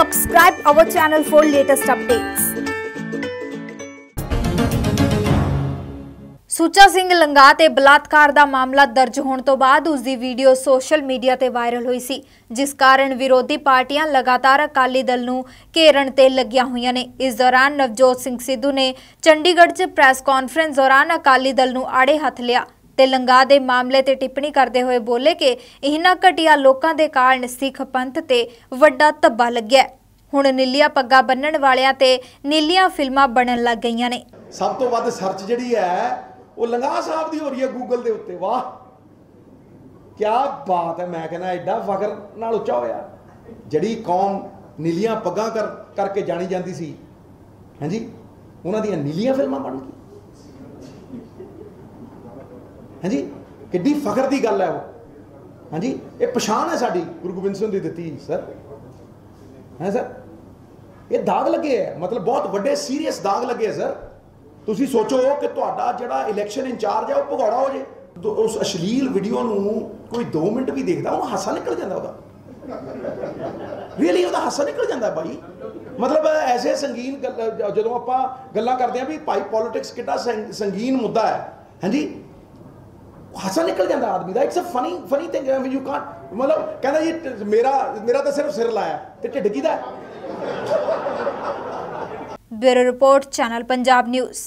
subscribe our channel for latest updates. Sucha Singh ਲੰਗਾ ਤੇ ਬਲਾਤਕਾਰ ਦਾ ਮਾਮਲਾ ਦਰਜ ਹੋਣ ਤੋਂ ਬਾਅਦ ਉਸ ਦੀ ਵੀਡੀਓ ਸੋਸ਼ਲ ਮੀਡੀਆ ਤੇ ਵਾਇਰਲ ਹੋਈ ਸੀ, ਜਿਸ ਕਾਰਨ ਵਿਰੋਧੀ ਪਾਰਟੀਆਂ ਲਗਾਤਾਰ ਅਕਾਲੀ ਦਲ ਨੂੰ ਘੇਰਨ ਤੇ ਲੱਗੀਆਂ ਹੋਈਆਂ ਨੇ ਇਸ ਦੌਰਾਨ ਨਵਜੋਤ ਸਿੰਘ ਸਿੱਧੂ ਨੇ ਚੰਡੀਗੜ੍ਹ 'ਚ ਪ੍ਰੈਸ ਕਾਨਫਰੰਸ ਦੌਰਾਨ ਅਕਾਲੀ ਦਲ ਨੂੰ ਆੜੇ ਹੱਥ ਲਿਆ ਤੇ ਲੰਗਾ ਦੇ ਮਾਮਲੇ ਤੇ ਟਿੱਪਣੀ ਕਰਦੇ ਹੋਏ ਬੋਲੇ ਕਿ ਇਹਨਾਂ ਘਟੀਆ ਲੋਕਾਂ ਦੇ ਕਾਰਨ ਸਿੱਖ ਪੰਥ ਤੇ ਵੱਡਾ ਧੱਬਾ ਲੱਗਿਆ ਹੁਣ ਨੀਲੀਆਂ ਪੱਗਾਂ ਬੰਨਣ ਵਾਲਿਆਂ ਤੇ ਨੀਲੀਆਂ ਫਿਲਮਾਂ ਬਣਨ ਲੱਗ ਗਈਆਂ ਨੇ। ਸਭ ਤੋਂ ਵੱਧ ਸਰਚ ਜਿਹੜੀ ਹੈ, ਉਹ ਲੰਗਾ ਸਾਹਿਬ ਦੀ ਹੋ ਰਹੀ ਹੈ ਗੂਗਲ ਦੇ ਉੱਤੇ। ਵਾਹ! ਕੀ ਬਾਤ ਹੈ, ਮੈਂ ਕਹਿੰਦਾ ਐਡਾ ਫਖਰ ਨਾਲ ਉੱਚਾ ਹੋਇਆ। ਜਿਹੜੀ ਕੌਮ ਨੀਲੀਆਂ ਪੱਗਾਂ ਕਰ, ਕਰਕੇ ਜਾਣੀ ਜਾਂਦੀ ਸੀ। ਹਾਂਜੀ ਉਹਨਾਂ ਦੀਆਂ ਨੀਲੀਆਂ ਫਿਲਮਾਂ ਬਣ ਗਈਆਂ ਹਾਂਜੀ? ਕਿੱਡੀ ਫਖਰ ਦੀ ਗੱਲ ਹੈ ਉਹ। ਹਾਂਜੀ? ਇਹ ਪਛਾਣ ਹੈ ਸਾਡੀ, ਗੁਰੂ ਗੋਬਿੰਦ ਸਿੰਘ ਦੀ ਦਿੱਤੀ ਸਰ। ਹੈ, ਸਰ? ਇਹ ਦਾਗ ਲੱਗੇ ਹੈ। ਮਤਲਬ ਬਹੁਤ ਵੱਡੇ ਸੀਰੀਅਸ ਦਾਗ ਲੱਗੇ ਹੈ, ਸਰ। ਤੁਸੀਂ ਸੋਚੋ ਕਿ ਤੁਹਾਡਾ ਜਿਹੜਾ ਇਲੈਕਸ਼ਨ ਇੰਚਾਰਜ ਹੈ, ਉਹ ਭਗੌੜਾ ਹੋ ਜੇ। ਉਸ ਅਸ਼ਲੀਲ ਵੀਡੀਓ ਨੂੰ ਕੋਈ 2 ਮਿੰਟ ਵੀ ਦੇਖਦਾ ਉਹ ਹਾਸਾ ਨਿਕਲ ਜਾਂਦਾ ਉਹਦਾ। ਰੀਅਲੀ ਉਹਦਾ ਹਾਸਾ ਨਿਕਲ ਜਾਂਦਾ ਬਾਈ। ਮਤਲਬ ਐਸੇ ਸੰਗੀਨ ਗੱਲ- ਜਦੋਂ ਆਪਾਂ ਗੱਲਾਂ ਕਰਦੇ ਆ ਵੀ ਭਾਈ ਪੋਲਿਟਿਕਸ ਕਿੱਡਾ ਸੰਗ- ਸੰਗੀਨ ਮੁੱਦਾ ਹੈ। ਹਾਂਜੀ? ਹਾਸਾ ਨਿਕਲ ਜਾਂਦਾ ਆਦਮੀ ਦਾ। It's a funny funny thing you can't ਮਤਲਬ ਕਹਿੰਦਾ ਜੀ ਮੇਰਾ ਮੇਰਾ ਤਾਂ ਸਿਰਫ ਸਿਰ ਲਾਇਆ ਤੇ ਢਿੱਡ ਕਿਹਦਾ? Bureau report, channel Punjab news.